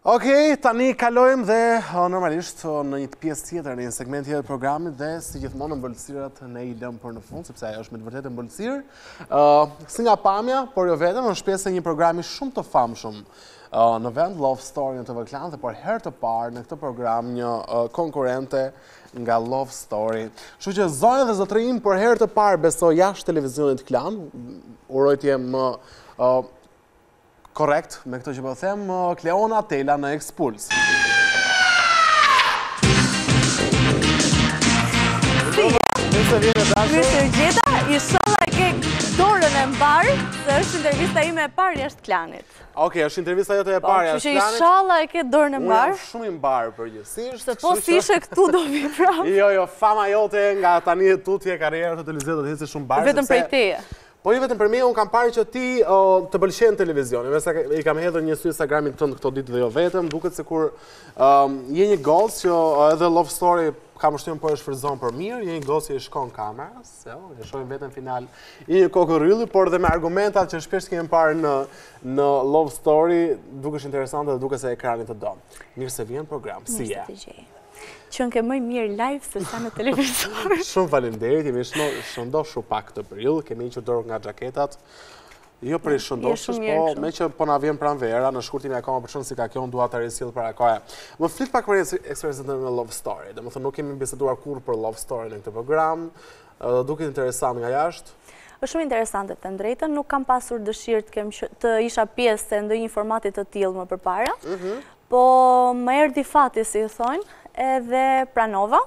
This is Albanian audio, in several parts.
Ok, tani kalojmë dhe normalisht në një pjesë tjetër, në një segment tjetër të programit dhe si gjithmonë ne ëmbëlsirat ne i lëmë për në fund, sepse ajo është me të vërtetë ëmbëlsirë. Si nga pamja, por jo vetëm, është pjesë e një programi shumë të famshëm në vend, Love Story në TV Klan, dhe për herë të parë në këtë program një konkurrente nga love story. Kështu që zonja dhe zotërinj për herë të parë besoj jashtë televizionit Klan, uroj të jem korrekt me këto që po them, Kleona Tela në Expuls. Mirë se vjen e dashur. Mirë se të gjeta, ishalla e ke dorën e mbarë se është intervista ime e parë jashtë Klanit. është. Ok, është intervista jote e parë jashtë Klanit. Kështu që ishalla e ke dorën e mbarë. Unë jam shumë i mbarë përgjithësisht. Se po s'ishe këtu do vij prapë. Jo, jo, fama jote nga tani e tutje karriera në televizion do të ecë shumë mbarë. Vetëm prej teje. Po jo, vetëm prej meje, unë kam parë që ty të pëlqen televizioni, me sa i kam hedhur një sy Instagramit tënd këto ditë dhe jo vetëm, duket sikur je një gocë që edhe love story domethënë po e shfrytëzon për mirë, je një gocë që i shkon kamerës, E shojmë veten finalen Kokërr Ylli, por dhe me argumentat që shpesh kemi parë në love story, dukesh interesante dhe duket se ekrani të do. Mirë se vjen në program, si je. Mirë se të gjej. Qenke më e mirë live sesa në televizor. Shumë faleminderit, jemi shëndoshur pak të dy, kemi hequr dorë nga xhaketat. Jo prej shëndoshjes, po meqë po na vjen pranvera, në shkurt jemi akoma për shumë si ka kjo, na duhet ta risjell para kohe. Më flit pak për eksperiencën tënde në Love Story, domethënë nuk kemi biseduar kurrë për Love Story në këtë program, dhe duket interesant nga jashtë. Është shumë interesante të them të drejtën, nuk kam pasur dëshirë të isha pjesë e ndonjë formati të tillë më përpara, mhm. po më erdi fati si i thonë, edhe pranova,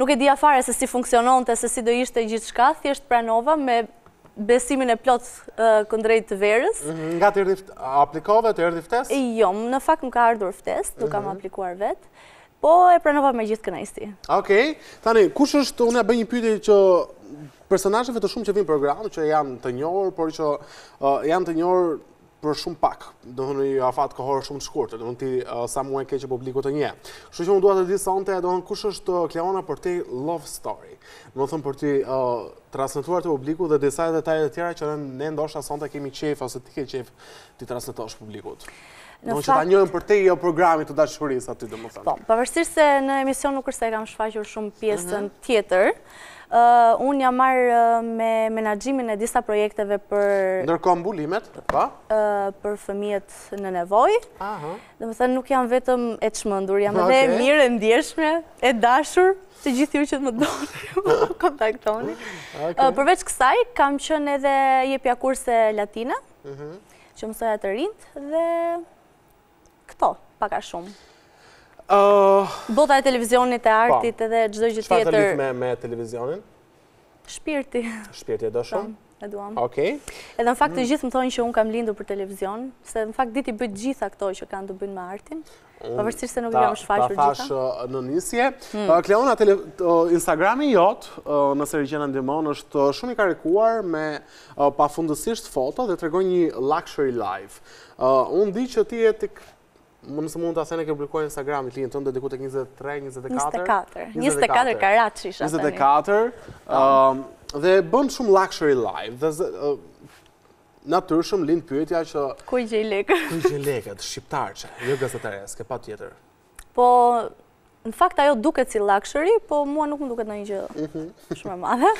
Nuk e dija fare se si funksiononte, se si do ishte gjithçka, thjesht pranova me besimin e plotë kundrejt TV-ve. Mhm, nga të erdhi aplikove, të erdhi ftesë? Jo, në fakt më ka ardhur ftesë, nuk kam mhm. aplikuar vetë, po e pranova me gjithë kënaqësi. Okej, tani, kush është, unë ua bëj një pyetje që personazheve të shumë që vijnë në program, që janë të njohër, por që janë të njohër për shumë pak, domethënë një afat kohor shumë të shkurtër, domethënë ti sa muaj ke që publiku të njeh. Kështu që unë dua të di sonte, domethënë kush është Kleona përtej love story, domethënë për t'i transmetuar te publiku dhe disa detaje të tjera që ne ndoshta sonte kemi qejf, ose ti ke qejf t'i transmetosh publikut. Mënyrë që ta njohin përtej programit të dashurisë aty, domethënë. Po, për të vërtetë se në emision nuk është se e kam shfaqur shumë pjesën mhm. tjetër, Unë jam marrë me menaxhimin e disa projekteve për... Ndërkohë mbulimet, pra? Po. Për fëmijët në nevojë. Domethënë, nuk jam vetëm e çmëndur, jam edhe e mirë, e ndjeshme, e dashur, të gjithë ju që të më doni, më kontaktoni. Përveç kësaj, kam qënë edhe jepja kurse latina, mhm. që mësoja të rinjtë, dhe... Këto, pak a shumë. Bota e televizionit, e artit po. edhe çdo gjë tjetër. Çfarë të lidh me televizionin? Shpirti. Shpirti e do shumë? e duam. Okej. Edhe në fakt të mm. gjithë më thonë që unë kam lindur për televizion, se në fakt di t'i bëj të gjitha këto që kanë të bëjnë me artin, pavarësisht se nuk i kam shfaqur të gjitha. Ta thashë uh, në nisje. Mm. Uh, Kleona, uh, Instagrami jot, nëse regjia na ndihmon, është shumë i karikuar me pafundësisht foto dhe tregon një luxury life. Unë di që ti je te... më, nëse mund ta them, e ke publikuar në Instagram ditëlindjen tënde dhe diku te 23, 24? 24, 24 karatë që isha të një. 24, dhe bën shumë luxury life, dhe natyrshëm lind pyetja që... Ku i gjej lekët? Ku i gjej lekët, shqiptarçe, një jo gazetareske, patjetër. Po, në fakt ajo duket si luxury, po mua nuk më duket ndonjë gjë mhm. shumë e madhe.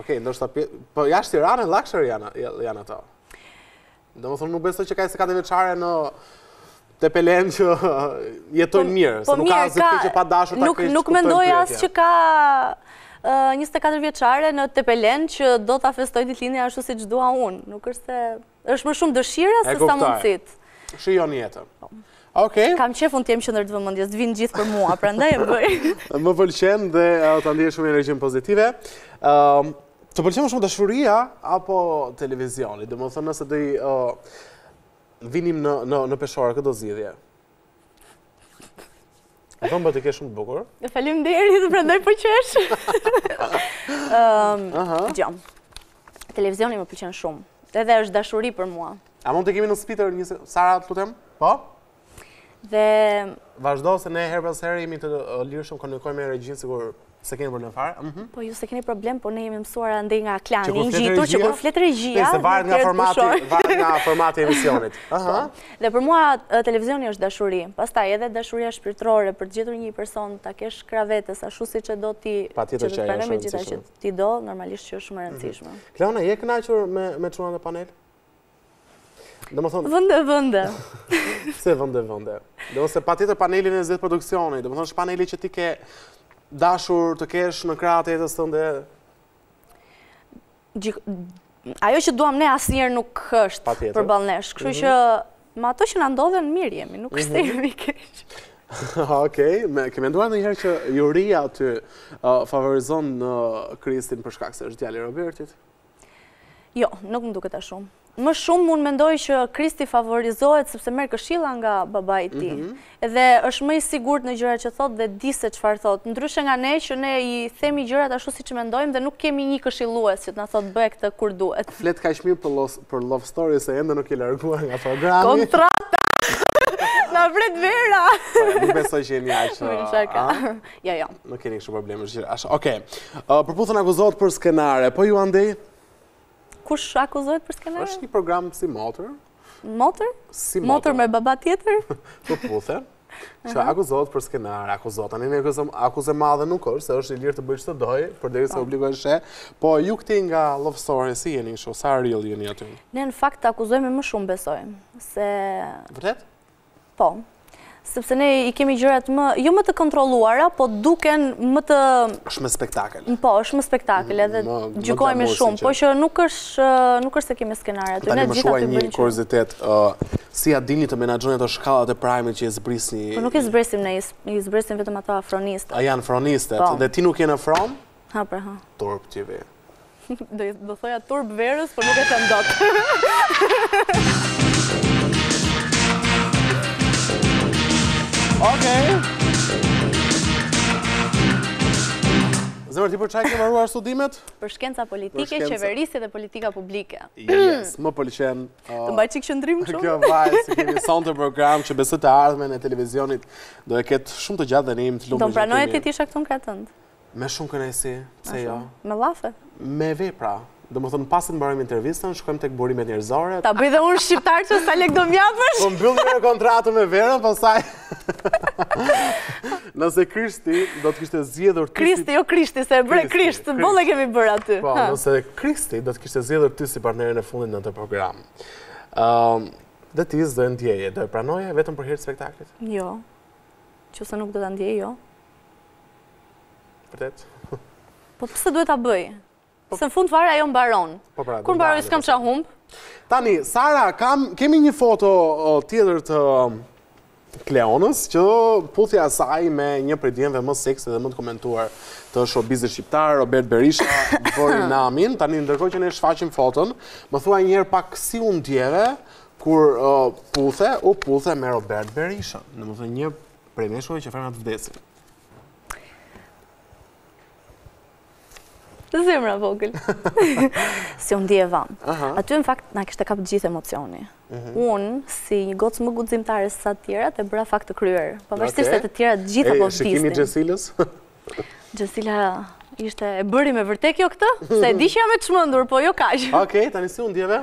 Okej, ndoshta, po jashtë Tiranës luxury janë ato. Domethënë nuk besoj që ka 24 vjeçare në Tepelenë që jetojnë po, mirë, se po nuk ka as të që pa dashur të kështë Nuk mendoj as që ka 24 vjeçare në Tepelenë që do ta festojë ditëlindjen ashtu siç dua unë. Nuk është se Është më shumë dëshira se sa mundësitë. Shijon jetën. Kam qef unë të jem qëndër të vëmendjes, të vinë të gjithë për mua, prandaj e bëj. Më pëlqen dhe ta ndiej shumë energjinë pozitive. Të pëlqen më shumë dashuria apo televizioni? Domethënë nëse do i vinim në peshore, kë do zgjidhje? Dhëmbët i ke shumë të bukur. Faleminderit, prandaj po qesh. Ehm, gjo, televizioni më pëlqen shumë. Edhe është dashuri për mua. A mund të kemi në speaker një se... Sara, të lutem? Po? Dhe... Vazhdo se ne herë pas herë jemi të lirshëm, komunikojmë me regjinë, sigur S'e kemi problem fare. Mhm. Po ju s'e keni problem, po ne jemi mësuar andej nga Klani, ngjitur, që kur flet regjia, se varet nga formati, varet nga formati e emisionit. Po. Dhe për mua, televizioni është dashuri, pastaj edhe dashuria shpirtrore, për të gjetur një person, ta kesh krah vetes, ashtu siç do ti, që të të përmbushi të gjitha që ti do, normalisht që është shumë mhm. e rëndësishme. Kleona, je e kënaqur me qëma në panel? Vënde, vënde. Se vënde, vënde. Dhe patjetër panelin e zgjedh produksioni, domethënë s'paneli që ti ke dashur të kesh në krah të atij stende? Ajo që duham ne asë njerë nuk është për balnesh, këshu mhm. që ma ato që në ndodhen mirë jemi, nuk është e mhm. jemi keshë. Okej, ke menduar ndonjëherë që juria aty favorizon Kristin për shkak se është djali i Robertit? Jo, nuk më duket aq shumë. Më shumë mund mendoj që Kristi favorizohet sepse merr këshilla nga babai i tij. Mhm. Edhe është më i sigurt në gjërat që thotë dhe di se çfarë thotë. Ndryshe nga ne që ne i themi gjërat ashtu siç mendojmë dhe nuk kemi një këshillues që të na thotë bëje këtë kur duhet. Flit, ka ishim për Love Story se ende nuk je larguar nga programi. Kontrata! Na vret Vera! Nuk besoj që jemi aq. Jo, jo. Nuk keni kështu probleme është gjithë ashtë. Oke, Përputhen akuzohet për skenare, po ju andej? Kush akuzohet për skenare? është një program si motër. Motër? Si motër. Motër me baba tjetër? Përputhen. Që akuzohet për skenare, akuzohet. Ani ndonjë akuzë e madhe nuk është, se është i lirë të bëjë ç'të dojë, përderisa s'e obligojnë, po ju këtej nga Love Story, si jeni shu, sa real jeni aty? Ne në fakt akuzohemi më shumë besoj, se... Vërtet? Po, sepse ne i kemi gjërat më, jo më të kontrolluara, po duken më të... është më spektakël. Po, është më spektakël, edhe gjykohemi shumë, po që nuk është, nuk është se kemi skenare. Tani më shuaj një kuriozitet, si ia dilni të menaxhoni ato shkallat e prajme që i zbrisni... Po nuk i zbresim ne, i zbresin vetëm ato fronistet. A janë fronistet, po. dhe ti nuk je në fron? Ha pra ha. Turp të të vijë. Do thoja turp Verës, por nuk e them dot. Okej. Zemër, ti për ça i ke mbaruar studimet? Për shkenca politike, qeverisje dhe politika publike. Yes, më pëlqen. Të mbaj çikë qëndrim kështu? Kjo vajzë që kemi sonte në program, që besoj të ardhmen e televizionit, do e ketë shumë të gjatë dhe ne jemi të lumtur. Do më pranoje ti të isha këtu në krah tënd? Me shumë kënaqësi, pse jo? Me llafe? Me vepra. Domethënë pasi të mbarojmë intervistën, shkojmë tek burimet njerëzore. Ta bëj dhe unë shqiptare që sa lek do më japësh. Po mbyllim një kontratë me Verën, pastaj. Nëse Kristi do të kishte zgjedhur ty Kristi, jo Kristi, se e bëre Krist, bolle kemi bërë aty. Po, nëse Kristi do të kishte zgjedhur ty si partnerin e fundit në të program. Ëm, dhe ti s'do e ndjeje, do e pranoje vetëm për hir të spektaklit? Jo. Nëse nuk do ta ndieja, jo. Vërtet. Po pse duhet ta bëj? Po- se në fund fare ajo mbaron. Po pra. Kur mbaron s'kam ça humb. Tani, Sara, kam kemi një foto tjetër të um, Kleonës që puthja e saj me një prej djemve më seksi dhe më të komentuar të showbizit shqiptar, Robert Berisha, bëri namin. Tani ndërkohë që ne shfaqim foton, më thua një herë pak si u ndjeve kur uh, puthe, u puthe me Robert Berisha. Domethënë një Prej meshkujve që femrat vdesin. Zemra e vogël. si u ndjeva. Aty në fakt na kishte kap gjithë emocioni. Mhm. Unë, si një gocë më guximtare se të tjerat, e bëra fakt të kryer. Pa vështirë se të tjera gjitha po vdisnin. E, shikimi i Xhesilës? Xhesila ishte e bëri me vërtet kjo këtë? Se e di që jam e çmendur, po jo kaq. Okej, tani si u ndjeve?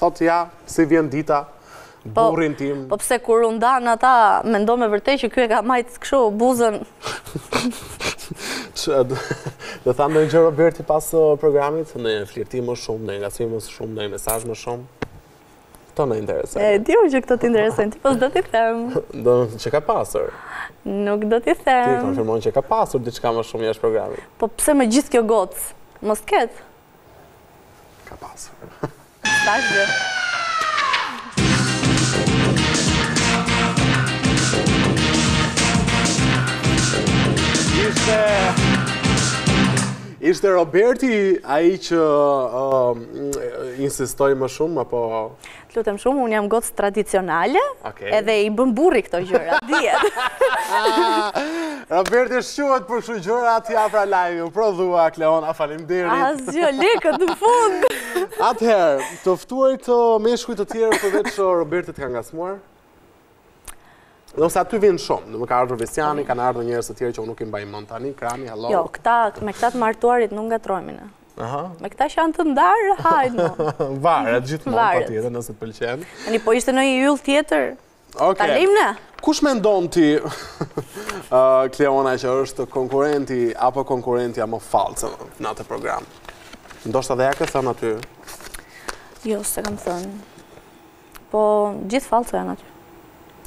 Thotë ja, s'i vjen dita, po, burrin tim. Po pse kur u ndanë ata, mendo me vërtet që kjo e ka majtë këshu, buzën. Domethënë një gjë Roberti pas uh, programit, një flirt më shumë, një ngacmim më shumë, një mesazh më shumë. Këto na interesojnë. E, di unë që këto të interesojnë, po s' do t'i them. Domethënë që ka pasur. Nuk do t'i them. Ti konfirmon që ka pasur, diçka më shumë jashtë programit. Po pse gjithë kjo gocë? Mos ketë? Ka pasur. Tash dhe. Ishte... Ishte Roberti ai që insistoi më shumë, apo... Të lutem shumë, unë jam gocë tradicionale, edhe i bën burri këto gjëra, dihet. Roberti shquhet për shumë gjëra ja pra lajmi, u prodhua, Kleona, faleminderit. Asgjë, lekët në fund. Atëherë, të ftuajt meshkuj të tjerë përveç Robertit ka ngacmuar? Se aty vijnë shumë, domethënë ka ardhur Vesiani, kanë ardhur njerëz të tjerë që unë nuk i mbaj mend tani, Krami, hello. Jo, me këta të martuarit nuk ngatërrohemi ne. Aha. Me këta që janë të ndarë, hajnë. Varet gjithmonë patjetër nëse të pëlqen. Ani po ishte një yll tjetër. Okej. Ta lejmë ne. Kush mendon ti Kleona që është konkurrenti apo konkurrentja më false në atë program? Ndoshta dhe ia ke thënë aty. Jo, s'ia kam thënë. Po, gjithë false janë aty.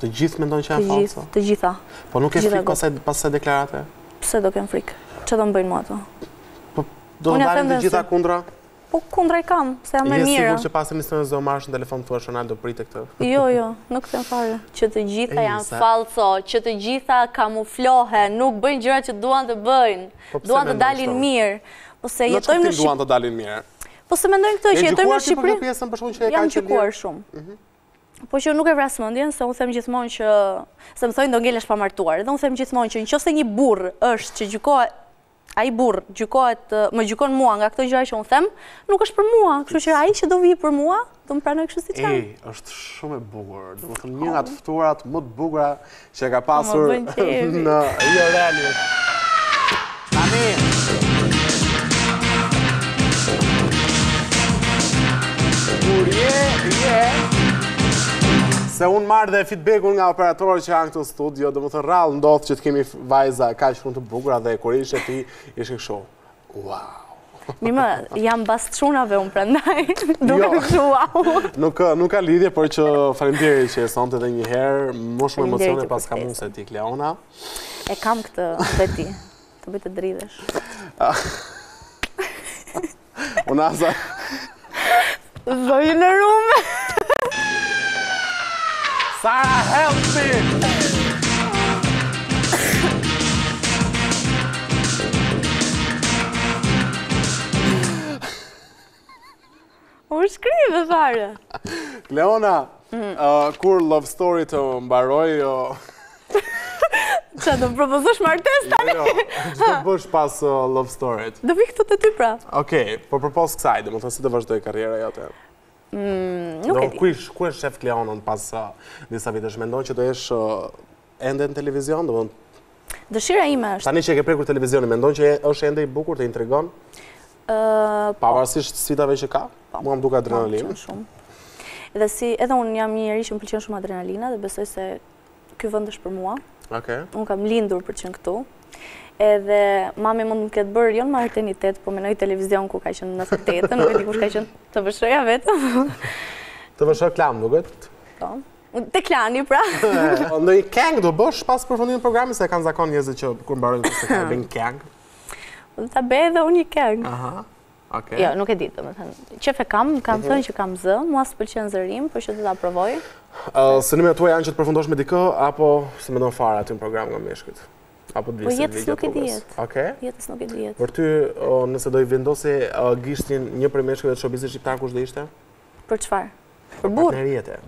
Të gjithë mendon që janë false? Të gjitha. Po nuk ke frikë pas kësaj deklarate? Pse do kem frikë? Ça do më bëjnë mua ato? Po, do të dalin të gjitha kundra? Po, kundra i kam, se jam e mirë. Je e sigurt që pas emisionit s'do marrësh në telefon të thuash Ronaldo prite këtë? Jo, jo, nuk të marr fare. Që të gjitha janë false, që të gjitha kamuflohen, nuk bëjnë gjëra që duan të bëjnë. Po, duan të dalin mirë. Po, se jetojmë në Shqipëri. Në çfarë kuptimi duan të dalin mirë? Po se mendojnë këta që jetojnë në Shqipëri? Je gjykuar ti për këtë pjesën për shkakun që e kanë qenë. Jam gjykuar shumë. Mhm. Po që nuk e vras mendjen, se unë them gjithmonë që se më thonë do ngelesh pa martuar. Dhe unë them gjithmonë që në qoftë se një burrë është që gjykohet ai burrë gjykohet më gjykon mua nga këto gjëra që unë them, nuk është për mua. Kështu që ai që do vijë për mua, Do më pranojë kështu siç jam? Ej, është shumë e bukur. Domethënë një nga të ftuarat më të bukura që kemi pasur në Rio Rally. Tani! Kur je, je... Se unë marr dhe feedback-un nga operatorët që janë këtu në studio, domethënë rrallë ndodh që të kemi vajza kaq shumë të bukura dhe kur ishe ti, ishin kështu. Uau! Mirë, jam pas të shtunave unë prandaj, duke jo. kështu uau. Nuk ka lidhje, por që faleminderit që je sonte dhe njëherë, më shumë emocione paskam unë se ti, Kleona. E kam këtë veti, të bëj të dridhesh. Unë asa... Zonja Rume. Sara, help me! U shkri dhe fare. Kleona, mm. uh, kur love story të mbarojë, uh, Ça, do më propozosh martesë tani? Jo, jo, ça do bësh pas uh, love story-t? Do vij këtu te ty pra. Okej, po përpos kësaj, domethënë si do vazhdojë karriera jote. Mm, nuk e di. Ku, ku e sheh Kleonën pas uh, disa vitesh mendon që do jesh uh, ende në televizion, do Dëshira ime është. Tani që e ke prekur televizionin, mendon që është ende i bukur të intrigon? Ëh, uh, pavarësisht sfidave që ka, po, mua më duket adrenalinë. Po, shumë. Dhe si edhe unë jam një njeri që më pëlqen shumë adrenalina dhe besoj se ky vend është për mua. Okej. Okay. Unë kam lindur për të qenë këtu. Edhe mami mund të më ketë bërë jo në maternitet, po mendoj në televizion kur ka qenë në tetë, nuk e di kush ka qenë TVSH-ja vetëm. TVSH, Klani, nuk e të? Po. Te Klani, pra. Ndonjë këngë do bësh pas përfundimit të programit, se kanë zakon njerëzit që kur mbarojnë kështë të bëjnë një këngë. Do ta bëj edhe unë një këngë. Aha. Jo, nuk e di, domethënë. Qejf e kam, kam mhm. thënë që kam zë, mua s'më pëlqen zëri im, por po që do ta provoj. Synimet e tua janë që të përfundosh me dikë, apo s'e mendon fare aty në program nga meshkujt? Apo të po vijnë video të rrugës? Po jetës nuk i dihet. Po ti, nëse do i vendosje gishtin një prej meshkujve të showbizit shqiptar, kush do ishte? Për çfarë? Për burrë? Për partner jete.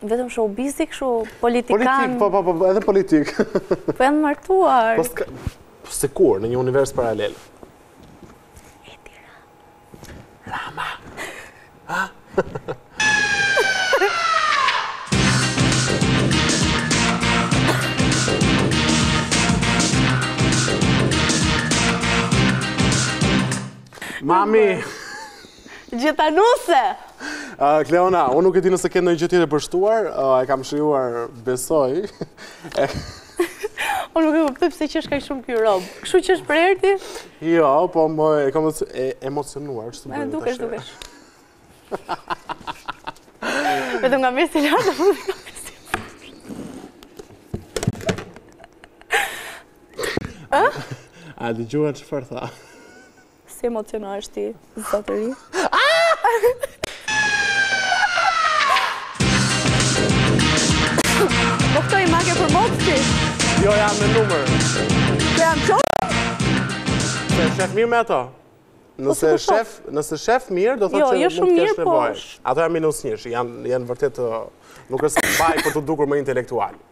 Vetëm showbizi kështu politikan... Politik, po, po, po, po, edhe politik. Po janë martuar. Po s'ka... Po se kur, në një univers paralel. E tira. Rama. Ha? Mami! Gjitha nuse! Kleona, unë nuk e di nëse ke ndonjë gjë tjetër për shtuar, e kam shijuar besoj. Unë nuk e kuptoj pse qesh kaq shumë ky rob. Kështu qesh përherë ti? Jo, po më ke emocionuar, ç'të bëj. Dukesh, dukesh. Vetëm nga mesi lart apo nga mesi? Ëh? A dëgjuat çfarë tha? Si emocionohesh ti, zotëri? Po këto i mban për modë ti? Jo, jam me numër. Të jam qo? Se sheh mirë me ato. Po nëse sheh, nëse sheh mirë, do thotë jo, që jo nuk ke shumë nevojë. Ato janë minus njësh, janë janë vërtet nuk është se mbaj për të dukur më intelektual.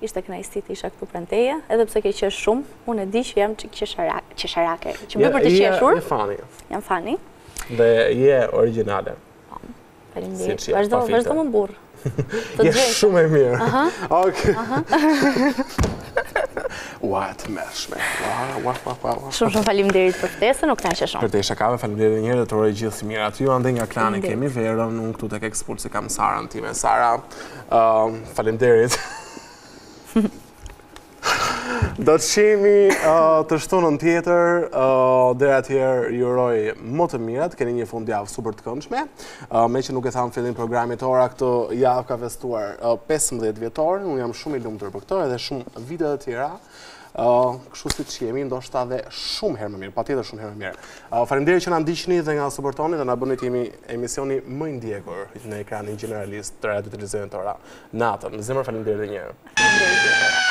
Ishte kënaqësi të isha këtu pranë teje, edhe pse ke qesh shumë, unë e di që jam qesharake, qesharake, që bëj për të qeshur. Je fani. Jam fani. Dhe je originale. Po, faleminderit. Si vazhdo, vazhdo më mburr. Je shumë e mirë. Aha. Okej. Aha. Ua, e tmerrshme. Ua, ua, ua, ua. Shumë shumë faleminderit për ftesën, u kënaqa shumë. Për të isha kave, faleminderit edhe një herë dhe të uroj gjithë të mirat. Aty ju andej nga Klani kemi Verën, unë këtu tek Expuls e kam Sarën time. Sara, Faleminderit. Do të shihemi të shtunën tjetër, deri atëherë ju uroj më të mirat, keni një fundjavë super të këndshme, meqë nuk e thamë në fillim programit, Ora, këtë javë ka festuar 15 vjetorin, unë jam shumë i lumtur për këtë, edhe shumë vite të tjera, kështu siç jemi, ndoshta dhe shumë herë më mirë, patjetër shumë herë më mirë. Faleminderit që na ndiqni dhe na suportoni dhe na bëni të jemi emisioni më i ndjekur në ekranin gjeneralist të Radio Televizionit Ora. Natën, me zemër faleminderit edhe një herë. Faleminderit.